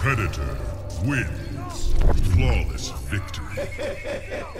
Predator wins. Flawless victory.